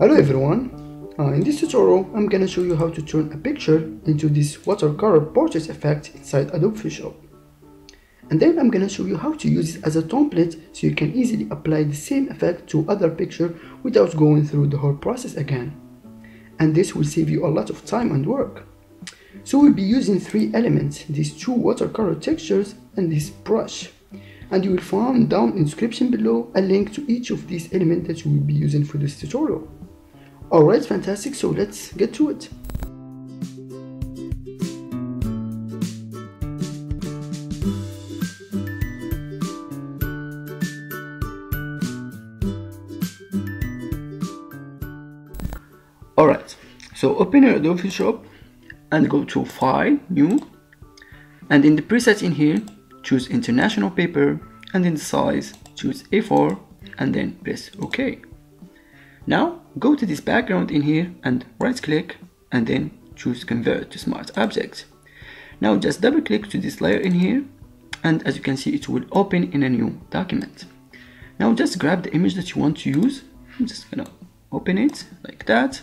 Hello everyone, uh, in this tutorial I'm gonna show you how to turn a picture into this watercolor portrait effect inside Adobe Photoshop. And then I'm gonna show you how to use it as a template so you can easily apply the same effect to other picture without going through the whole process again. And this will save you a lot of time and work. So we'll be using three elements, these two watercolor textures and this brush. And you will find down in description below a link to each of these elements that you will be using for this tutorial. Alright, fantastic, so let's get to it. Alright, so open your Adobe Photoshop and go to File, New, and in the preset in here, choose International Paper, and in the size, choose A4, and then press OK. Now go to this background in here and right click and then choose convert to smart object. Now just double click to this layer in here and as you can see it will open in a new document. Now just grab the image that you want to use. I'm just gonna open it like that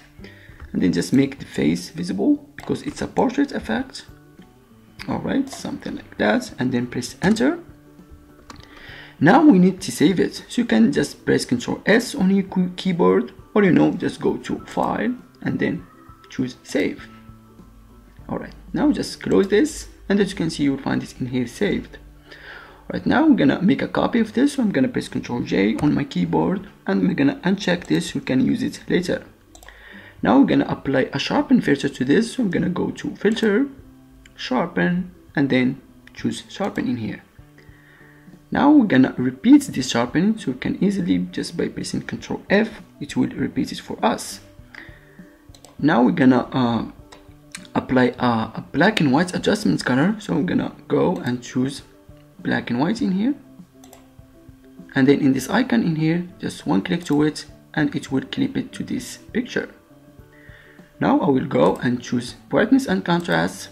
and then just make the face visible because it's a portrait effect. Alright, something like that and then press enter now we need to save it. So you can just press Ctrl S on your keyboard or you know, just go to File and then choose Save. Alright, now just close this and as you can see you'll find this in here saved. Right now I'm gonna make a copy of this so I'm gonna press Ctrl J on my keyboard and I'm gonna uncheck this so you can use it later. Now we're gonna apply a sharpen filter to this so I'm gonna go to filter, sharpen and then choose sharpen in here. Now we're gonna repeat this sharpening so we can easily just by pressing Ctrl F it will repeat it for us. Now we're gonna uh, apply a, a black and white adjustment color so I'm gonna go and choose black and white in here. And then in this icon in here just one click to it and it will clip it to this picture. Now I will go and choose brightness and contrast.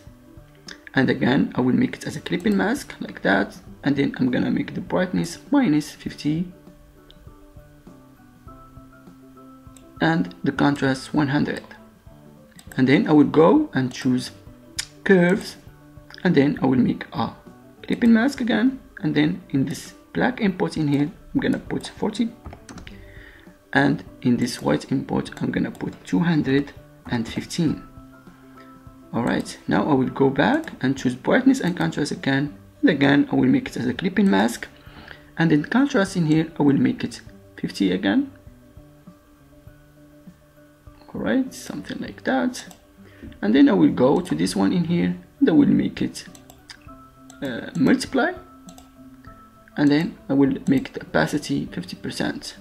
And again I will make it as a clipping mask like that. And then I'm gonna make the brightness minus 50 and the contrast 100 and then I will go and choose curves and then I will make a clipping mask again and then in this black import in here I'm gonna put 40 and in this white import I'm gonna put 215 alright now I will go back and choose brightness and contrast again and again I will make it as a clipping mask. And in contrast in here I will make it 50 again alright something like that. And then I will go to this one in here I will make it uh, multiply. And then I will make the opacity 50%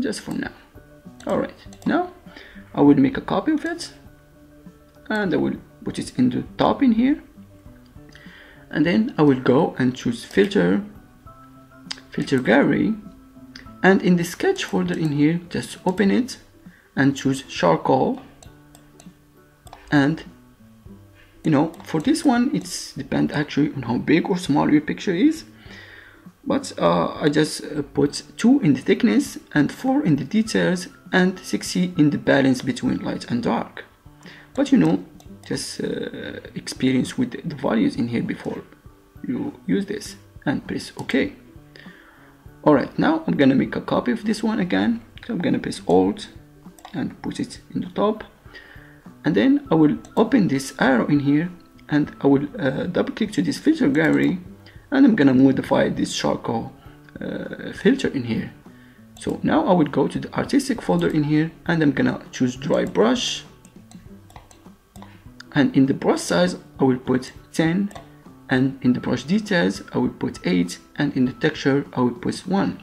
just for now. Alright now I will make a copy of it. And I will put it in the top in here. And then I will go and choose filter. Filter gallery and in the sketch folder in here just open it and choose charcoal. And you know for this one it's depend actually on how big or small your picture is. But uh, I just uh, put 2 in the thickness and 4 in the details and 60 in the balance between light and dark. But you know just uh, experience with the values in here before you use this and press OK. Alright, now I'm gonna make a copy of this one again. So I'm gonna press Alt and put it in the top. And then I will open this arrow in here and I will uh, double click to this filter gallery and I'm gonna modify this charcoal uh, filter in here. So now I will go to the artistic folder in here and I'm gonna choose dry brush and in the brush size I will put 10 and in the brush details I will put 8 and in the texture I will put 1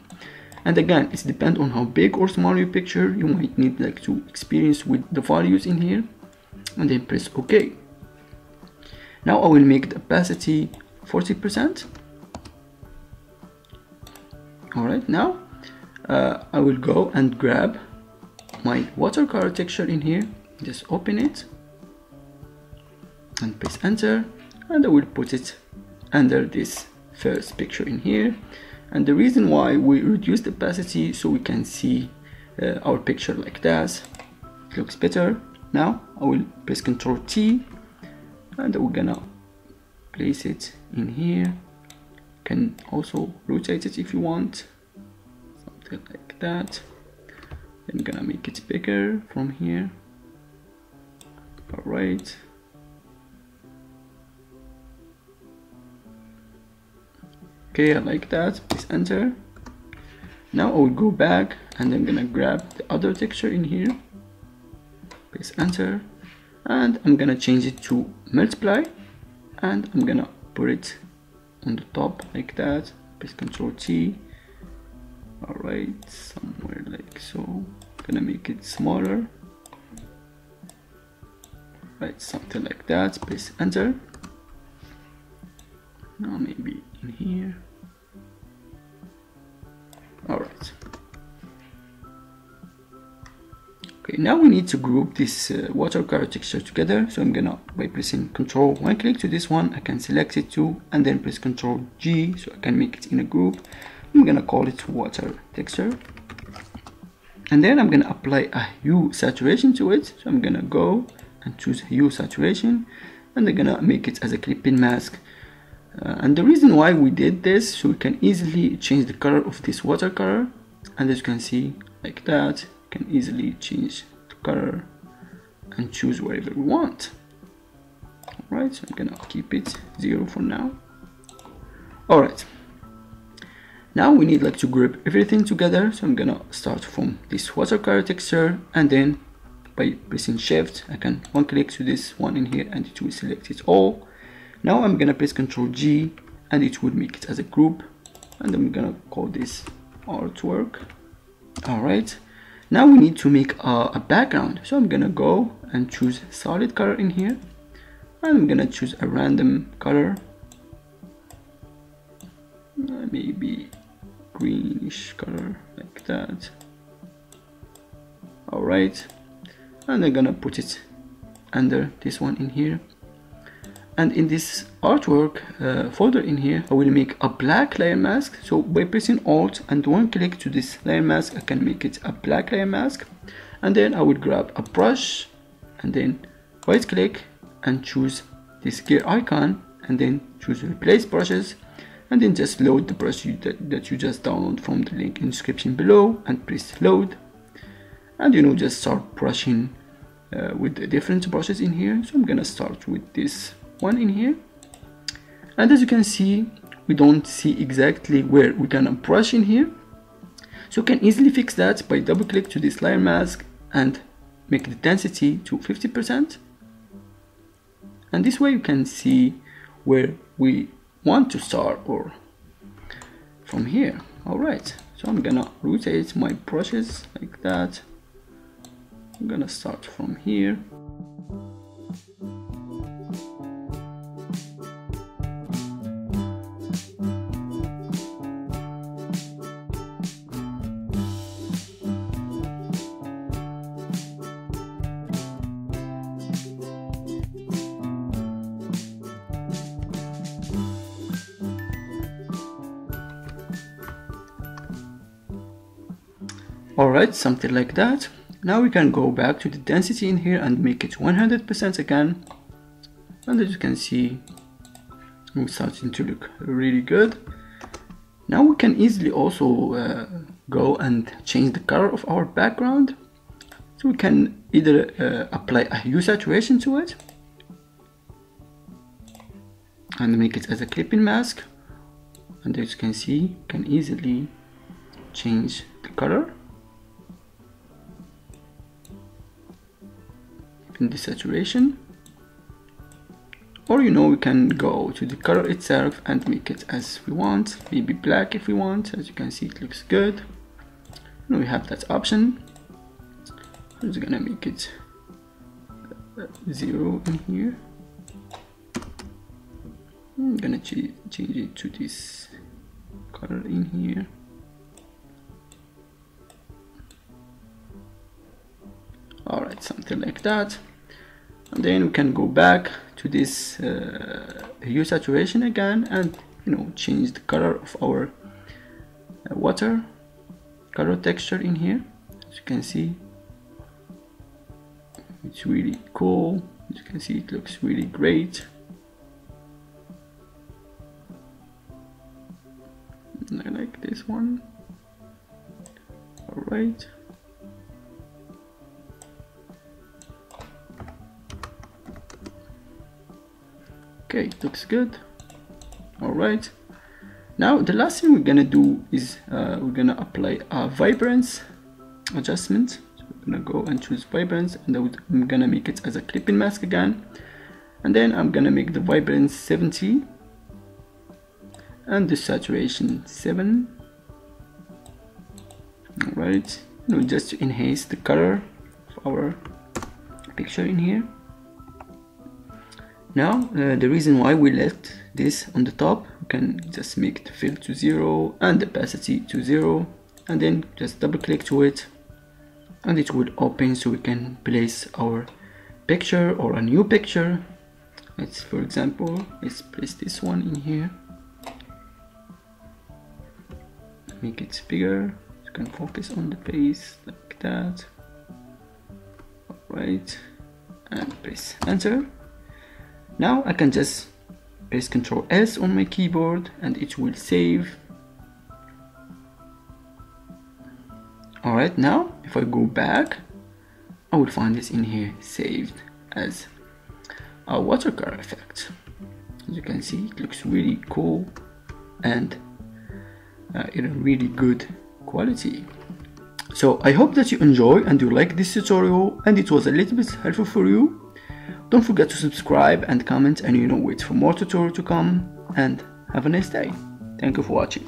and again it depends on how big or small your picture. You might need like to experience with the values in here and then press ok. Now I will make the opacity 40% alright now uh, I will go and grab my watercolor texture in here. Just open it and press enter and I will put it under this first picture in here. And the reason why we reduce the opacity so we can see uh, our picture like that it looks better. Now I will press ctrl T and we're gonna place it in here. Can also rotate it if you want something like that. I'm gonna make it bigger from here. All right okay I like that please enter. Now I will go back and I'm gonna grab the other texture in here. Please enter. And I'm gonna change it to multiply. And I'm gonna put it on the top like that. Press ctrl T. Alright somewhere like so. Gonna make it smaller. Right something like that. Press enter. Now maybe in here okay now we need to group this uh, watercolor texture together. So I'm gonna by pressing control one click to this one I can select it too and then press control G so I can make it in a group. I'm gonna call it water texture. And then I'm gonna apply a hue saturation to it. So I'm gonna go and choose hue saturation and I'm gonna make it as a clipping mask. Uh, and the reason why we did this so we can easily change the color of this watercolor and as you can see like that can easily change the color and choose whatever we want. Alright so I'm gonna keep it zero for now. Alright. Now we need like to group everything together. So I'm gonna start from this watercolor texture and then by pressing shift I can one click to this one in here and it will select it all. Now I'm gonna press Ctrl G and it will make it as a group and I'm gonna call this artwork. Alright now we need to make a, a, background. So I'm gonna go and choose solid color in here. I'm gonna choose a random color. Uh, maybe greenish color like that. Alright and I'm gonna put it under this one in here and in this artwork uh, folder in here I will make a black layer mask. So by pressing alt and one click to this layer mask I can make it a black layer mask. And then I will grab a brush and then right click and choose this gear icon and then choose replace brushes. And then just load the brush you, that, that you just download from the link in description below and press load. And you know just start brushing uh, with the different brushes in here. So I'm gonna start with this one in here. And as you can see we don't see exactly where we're gonna brush in here. So you can easily fix that by double click to this layer mask and make the density to 50% and this way you can see where we want to start or from here. Alright so I'm gonna rotate my brushes like that. I'm gonna start from here alright something like that. Now we can go back to the density in here and make it 100% again. And as you can see it's starting to look really good. Now we can easily also uh, go and change the color of our background. So we can either uh, apply a hue saturation to it and make it as a clipping mask. And as you can see can easily change the color the saturation or you know we can go to the color itself and make it as we want. Maybe black if we want. As you can see it looks good. And we have that option. I'm just gonna make it uh, zero in here. I'm gonna ch change it to this color in here. Alright something like that and then we can go back to this uh, hue saturation again and you know change the color of our uh, water color texture in here. As you can see it's really cool. As you can see it looks really great. I like this one. All right okay it looks good. All right. Now the last thing we're gonna do is uh, we're gonna apply a vibrance adjustment. So we're gonna go and choose vibrance and I'm gonna make it as a clipping mask again. And then I'm gonna make the vibrance 70 and the saturation 7 alright you know, just to enhance the color of our picture in here now uh, the reason why we left this on the top we can just make the fill to zero and the opacity to zero and then just double click to it. And it will open so we can place our picture or a new picture. Let's for example let's place this one in here. Make it bigger. You can focus on the face like that. Alright. And press enter now I can just press Ctrl S on my keyboard and it will save. Alright, now if I go back, I will find this in here saved as a watercolor effect. As you can see, it looks really cool and uh, in a really good quality. So I hope that you enjoy and you like this tutorial and it was a little bit helpful for you. Don't forget to subscribe and comment and you know wait for more tutorial to come and have a nice day. Thank you for watching.